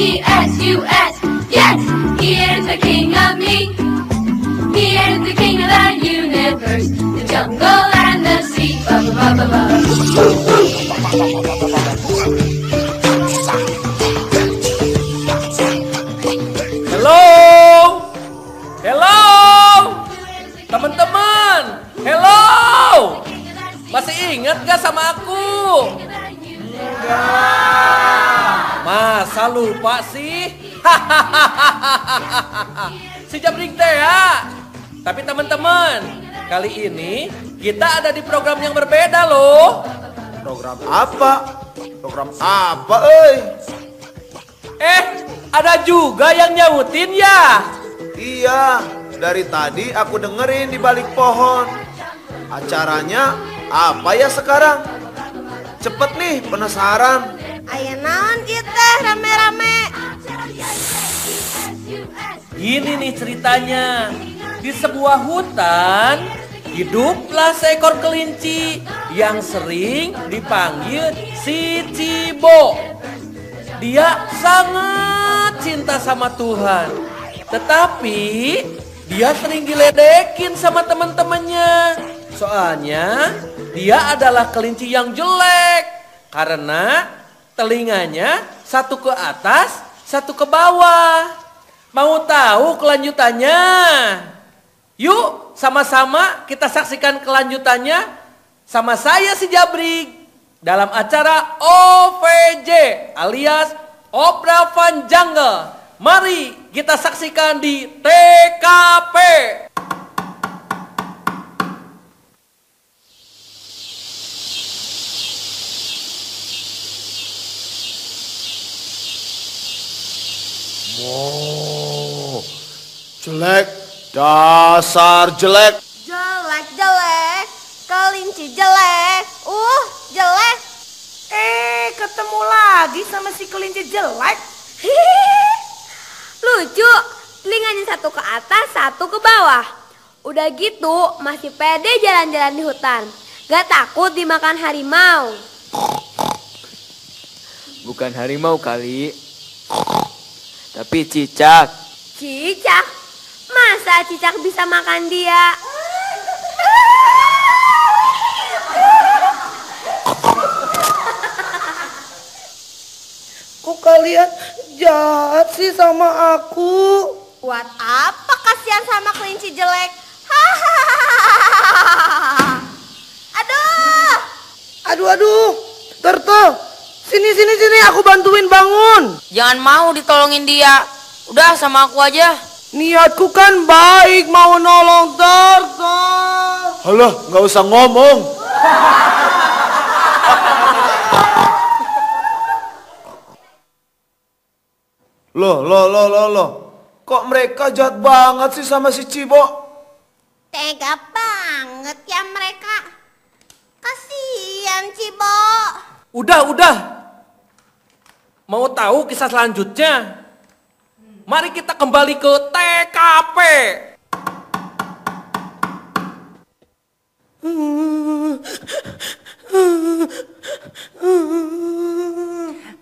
G-E-S-U-S. Yes, he is the king of me. He is the king of the universe, the jungle and the sea. Ba ba ba ba ba. Masa lupa sih? si Jabring teh ya. Tapi teman-teman, kali ini kita ada di program yang berbeda loh. Program apa? Program apa, euy? Eh, ada juga yang nyautin ya? Iya, dari tadi aku dengerin di balik pohon. Acaranya apa ya sekarang? Cepet nih, penasaran. Aya naon kita rame-rame. Gini nih ceritanya. Di sebuah hutan, hiduplah seekor kelinci yang sering dipanggil si Cibo. Dia sangat cinta sama Tuhan. Tetapi dia sering diledekin sama teman-temannya. Soalnya dia adalah kelinci yang jelek. Karena telinganya satu ke atas, satu ke bawah. Mau tahu kelanjutannya? Yuk sama-sama kita saksikan kelanjutannya sama saya si Jabrik dalam acara OVJ alias Opera Van Jungle. Mari kita saksikan di TKP. Oh, jelek. Dasar jelek. Jelek, jelek. Kelinci jelek. Uh, jelek. Eh, ketemu lagi sama si kelinci jelek. Hihihi. Lucu. Telinganya satu ke atas, satu ke bawah. Udah gitu, masih pede jalan-jalan di hutan. Gak takut dimakan harimau. Bukan harimau kali. Tapi cicak. Cicak. Masa cicak bisa makan dia? Kok kalian jahat sih sama aku? Buat apa kasihan sama kelinci jelek? Hahaha. Aduh. Aduh, aduh. Turtle, sini, sini, sini. Aku bantuin bangun. Jangan mau ditolongin dia. Udah sama aku aja. Niatku kan baik mau nolong Turtle. Halah, nggak usah ngomong. Loh, loh, loh, loh, loh. Kok mereka jahat banget sih sama si Cibo? Tega banget ya mereka. Kasihan Cibo. Udah, udah. Mau tahu kisah selanjutnya? Mari kita kembali ke TKP.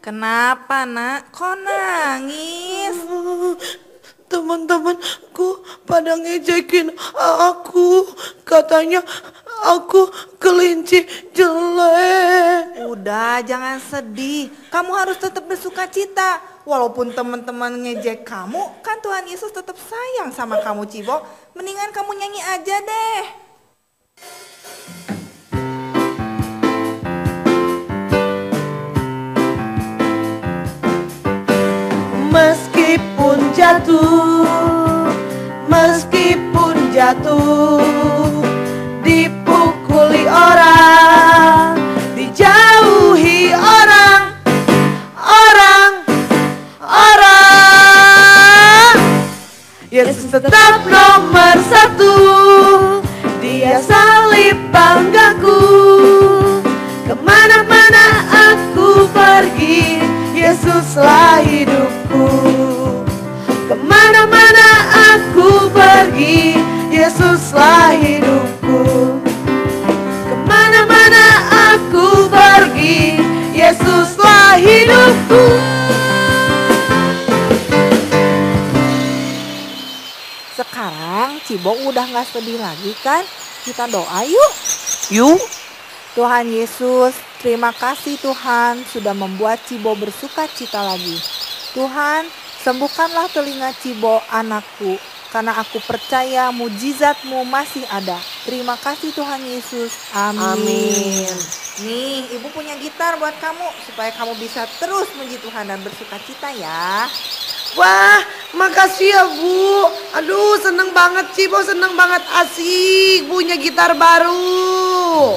Kenapa nak? Kok nangis? Teman-temanku pada ngejekin aku. Katanya aku kelinci jelek. Udah, jangan sedih. Kamu harus tetap bersuka cita. Walaupun teman-teman ngejek kamu, kan Tuhan Yesus tetap sayang sama kamu, Cibo. Mendingan kamu nyanyi aja deh. Meskipun jatuh, meskipun jatuh, tetap nomor satu, dia salib Cibo udah nggak sedih lagi kan? Kita doa yuk. Yuk. Tuhan Yesus, terima kasih Tuhan sudah membuat Cibo bersuka cita lagi. Tuhan, sembuhkanlah telinga Cibo anakku, karena aku percaya mujizatmu masih ada. Terima kasih Tuhan Yesus. Amin. Amin. Nih, ibu punya gitar buat kamu, supaya kamu bisa terus memuji Tuhan dan bersuka cita ya. Wah, makasih ya Bu. Aduh, seneng banget Cibo, seneng banget asik punya gitar baru.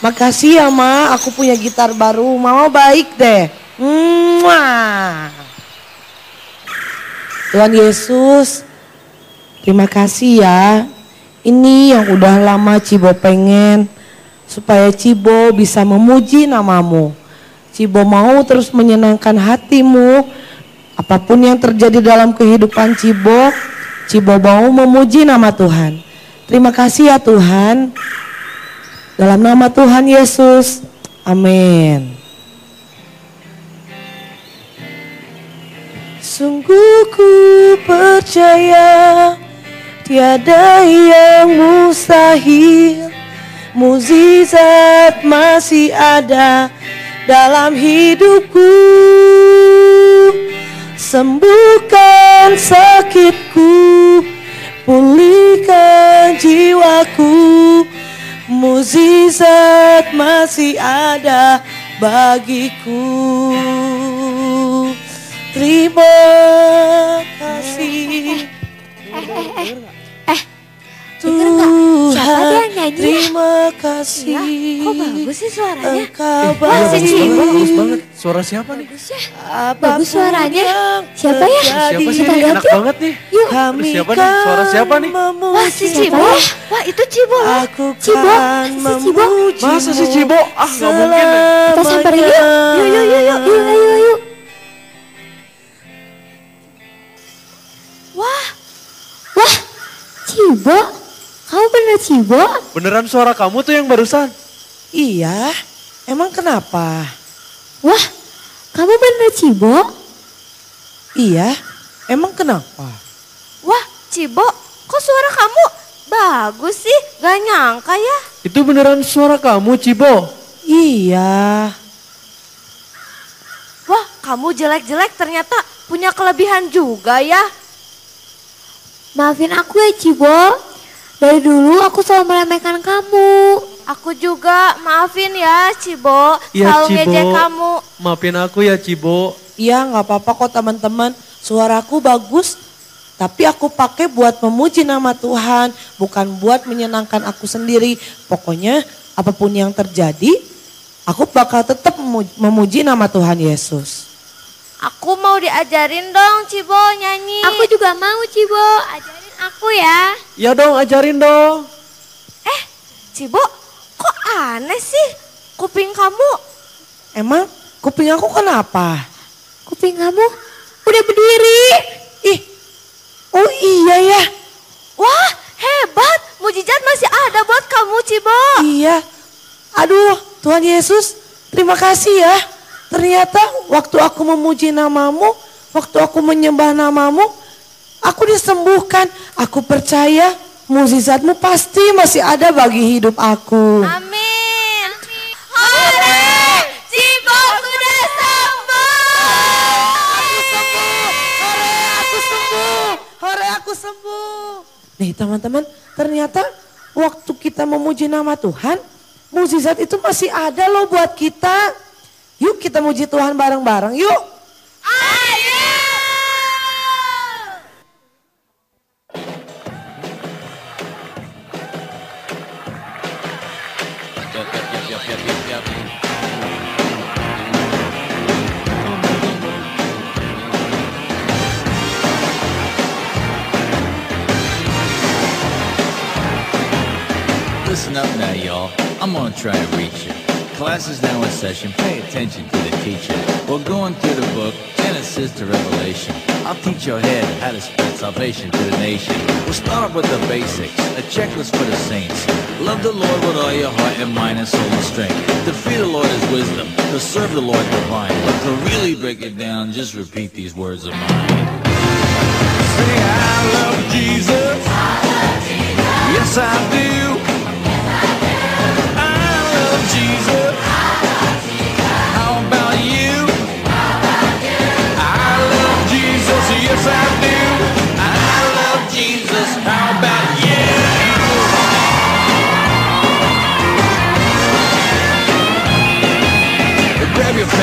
Makasih ya Ma, aku punya gitar baru. Mama baik deh. Mwah. Tuhan Yesus, terima kasih ya. Ini yang udah lama Cibo pengen supaya Cibo bisa memuji namamu. Cibo mau terus menyenangkan hatimu. Apa pun yang terjadi dalam kehidupan Cibo, Cibo mau memuji nama Tuhan. Terima kasih ya Tuhan. Dalam nama Tuhan Yesus. Amin. Sungguh ku percaya tiada yang mustahil. Muzizat masih ada dalam hidupku. Sembuhkan sakitku, pulihkan jiwaku. Muzizat masih ada bagiku. Terima kasih. Tuhan, yang nyanyi? terima kasih. Ya, kok bagus sih suaranya? Engkau baik. Bagus banget. Suara siapa nih? Bagus ya. Apa pun Bagus suaranya. Siapa ya? Siapa sih ini? Enak yuk. banget nih. Yuk. Kami siapa nih? Suara siapa nih? Wah, si. Cibo. Wah, itu Cibo. Aku Cibo, kan si Cibo. Masa si Cibo? Ah, nggak mungkin deh. Kita samperin yuk. Yuk, yuk, yuk, yuk, yuk, ayo, yuk. Wah, wah, Cibo, kamu bener Cibo? Beneran suara kamu tuh yang barusan? Iya, emang kenapa? Wah, kamu bener Cibo? Iya, emang kenapa? Wah, Cibo, kok suara kamu bagus sih? Gak nyangka ya. Itu beneran suara kamu, Cibo? Iya, Wah, kamu jelek-jelek ternyata punya kelebihan juga ya. Maafin aku ya Cibo. Dari dulu aku selalu meremehkan kamu. Aku juga maafin ya, Cibo. Iya, Selalu Cibo. ngejek kamu. Maafin aku ya, Cibo. iya nggak apa-apa kok teman-teman. Suaraku bagus, tapi aku pakai buat memuji nama Tuhan, bukan buat menyenangkan aku sendiri. Pokoknya apa pun yang terjadi, aku bakal tetap memu- memuji nama Tuhan Yesus. Aku mau diajarin dong, Cibo, nyanyi. Aku juga mau Cibo, ajarin aku ya. Ya dong, ajarin dong. Eh, Cibo, aneh sih kuping kamu? Emang kuping aku kenapa? Kuping kamu udah berdiri. Ih, oh iya ya, Wah, hebat. Mujizat masih ada buat kamu, Cibo. iya. Aduh, Tuhan Yesus, terima kasih ya. Ternyata waktu aku memuji namamu, waktu aku menyembah namamu, aku disembuhkan. Aku percaya mukjizatmu pasti masih ada bagi hidup aku. Amin. Hore, Cibo sudah sembuh. Hore, aku sembuh. Hore, aku sembuh. Nih teman-teman, ternyata waktu kita memuji nama Tuhan, mukjizat itu masih ada loh buat kita. Yuk kita muji Tuhan bareng-bareng, yuk. Y'all. I'm gonna try to reach you. Class is now in session. Pay attention to the teacher. We're going through the book, Genesis to Revelation. I'll teach your head how to spread salvation to the nation. We'll start off with the basics, a checklist for the saints. Love the Lord with all your heart and mind and soul and strength. To fear the Lord is wisdom, to serve the Lord divine. But to really break it down, just repeat these words of mine. Say, I love Jesus. Yes, I do.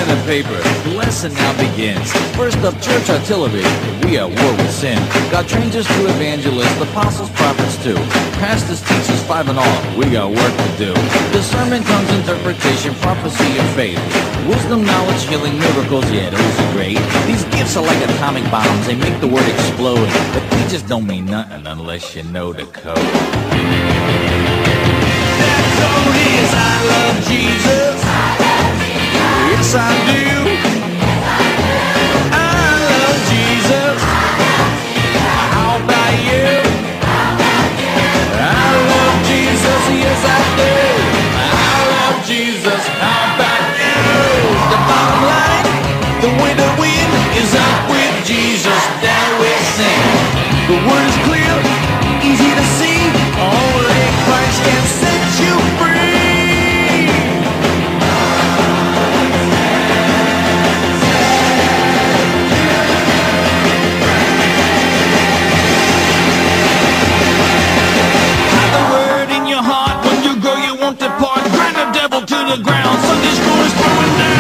Pen and paper. The lesson now begins. First up, church artillery. We are war with sin. God trains us to evangelists, apostles, prophets too. Pastors, teachers, five and all. We got work to do. Discernment, comes interpretation, prophecy, and faith. Wisdom, knowledge, healing, miracles. Yeah, those are great. These gifts are like atomic bombs. They make the word explode. But they just don't mean nothing unless you know the code. The word is clear, easy to see. Only Christ can set you free. Have the word in your heart. When you grow, you won't depart. The devil to the ground. Sunday school is going down.